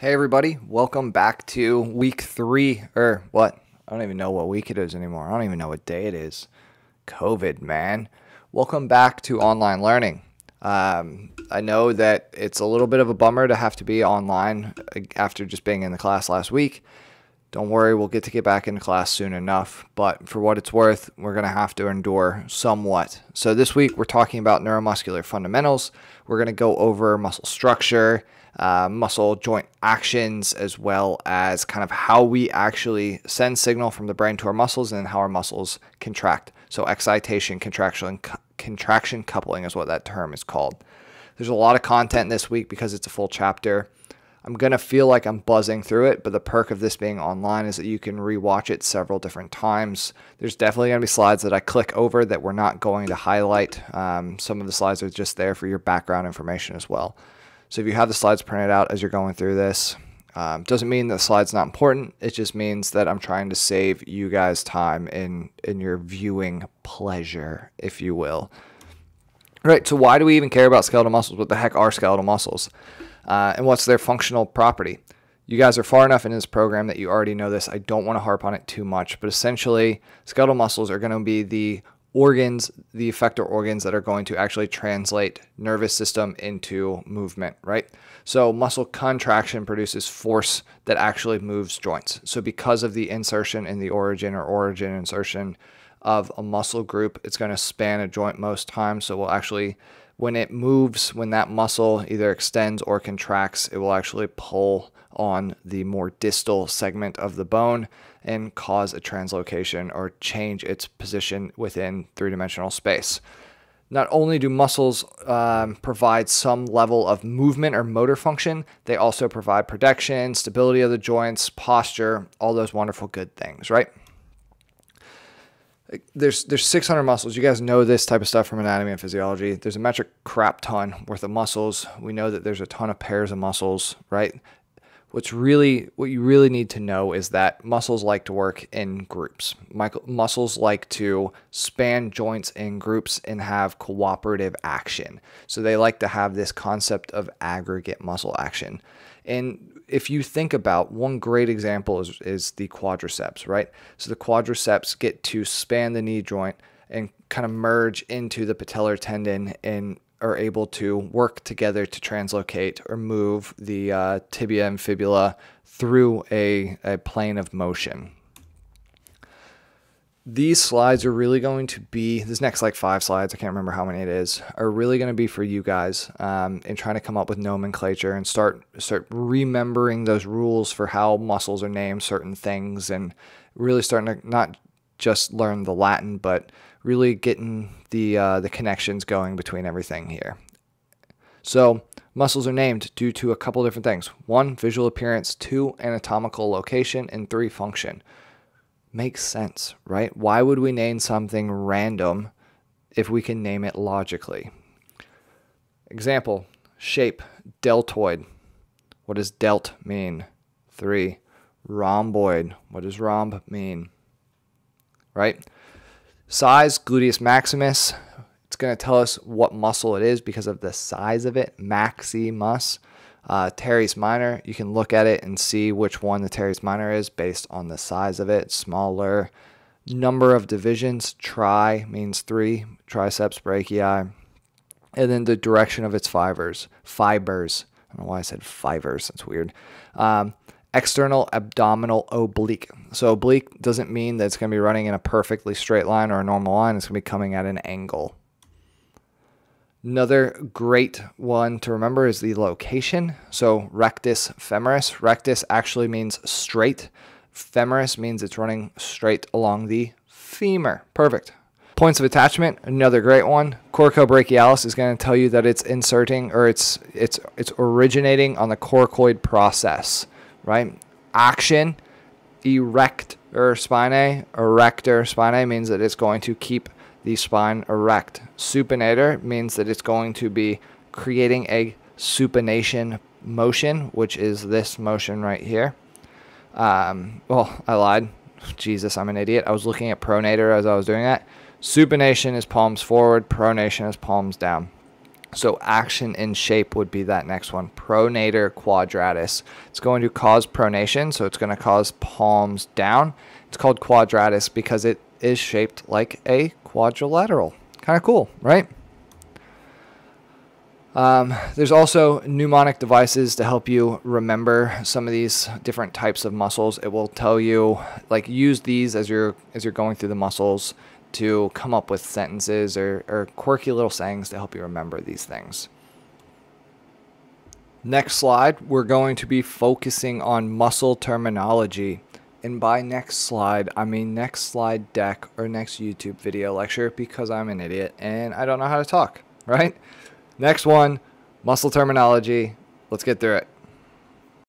Hey, everybody. Welcome back to week three, or what? I don't even know what week it is anymore. I don't even know what day it is. COVID, man. Welcome back to online learning. Um, I know that it's a little bit of a bummer to have to be online uh, after just being in the class last week. Don't worry, we'll get to get back into class soon enough. But for what it's worth, we're going to have to endure somewhat. So this week, we're talking about neuromuscular fundamentals. We're going to go over muscle structure uh, muscle joint actions, as well as kind of how we actually send signal from the brain to our muscles and how our muscles contract. So, excitation, contraction, contraction coupling is what that term is called. There's a lot of content this week because it's a full chapter. I'm going to feel like I'm buzzing through it, but the perk of this being online is that you can rewatch it several different times. There's definitely going to be slides that I click over that we're not going to highlight. Um, some of the slides are just there for your background information as well. So if you have the slides printed out as you're going through this, um, doesn't mean the slide's not important. It just means that I'm trying to save you guys time in in your viewing pleasure, if you will. Right. So why do we even care about skeletal muscles? What the heck are skeletal muscles? Uh, and what's their functional property? You guys are far enough in this program that you already know this. I don't want to harp on it too much, but essentially, skeletal muscles are going to be the organs, the effector organs that are going to actually translate nervous system into movement, right? So muscle contraction produces force that actually moves joints. So because of the insertion in the origin or origin insertion of a muscle group, it's going to span a joint most times. So we'll actually when it moves, when that muscle either extends or contracts, it will actually pull on the more distal segment of the bone and cause a translocation or change its position within three dimensional space. Not only do muscles um, provide some level of movement or motor function, they also provide protection, stability of the joints, posture, all those wonderful good things, right? There's there's 600 muscles. You guys know this type of stuff from anatomy and physiology. There's a metric crap ton worth of muscles. We know that there's a ton of pairs of muscles, right? What's really what you really need to know is that muscles like to work in groups. Muscles like to span joints in groups and have cooperative action. So they like to have this concept of aggregate muscle action. And if you think about one great example is, is the quadriceps, right? So the quadriceps get to span the knee joint and kind of merge into the patellar tendon and are able to work together to translocate or move the uh, tibia and fibula through a, a plane of motion. These slides are really going to be, this next like five slides, I can't remember how many it is, are really going to be for you guys um, in trying to come up with nomenclature and start, start remembering those rules for how muscles are named certain things and really starting to not just learn the Latin, but really getting the uh, the connections going between everything here. So muscles are named due to a couple different things. One, visual appearance. Two, anatomical location. And three, function. Makes sense, right? Why would we name something random if we can name it logically? Example, shape, deltoid. What does delt mean? Three, rhomboid. What does rhomb mean? Right? Size, gluteus maximus. It's going to tell us what muscle it is because of the size of it, maximus. Uh, teres minor, you can look at it and see which one the teres minor is based on the size of it. Smaller. Number of divisions, tri means three, triceps brachii. And then the direction of its fibers, fibers. I don't know why I said fibers, that's weird. Um, external abdominal oblique. So oblique doesn't mean that it's going to be running in a perfectly straight line or a normal line. It's going to be coming at an angle. Another great one to remember is the location. So rectus femoris. Rectus actually means straight. Femoris means it's running straight along the femur. Perfect. Points of attachment, another great one. Coracobrachialis is going to tell you that it's inserting or it's it's it's originating on the coracoid process right? Action, erect or spinae, erector spinae means that it's going to keep the spine erect. Supinator means that it's going to be creating a supination motion, which is this motion right here. Um, well, I lied. Jesus, I'm an idiot. I was looking at pronator as I was doing that. Supination is palms forward, pronation is palms down. So action in shape would be that next one. Pronator quadratus. It's going to cause pronation, so it's going to cause palms down. It's called quadratus because it is shaped like a quadrilateral. Kind of cool, right? Um, there's also mnemonic devices to help you remember some of these different types of muscles. It will tell you like use these as you're as you're going through the muscles to come up with sentences or, or quirky little sayings to help you remember these things. Next slide, we're going to be focusing on muscle terminology. And by next slide, I mean next slide deck or next YouTube video lecture because I'm an idiot and I don't know how to talk, right? Next one, muscle terminology. Let's get through it.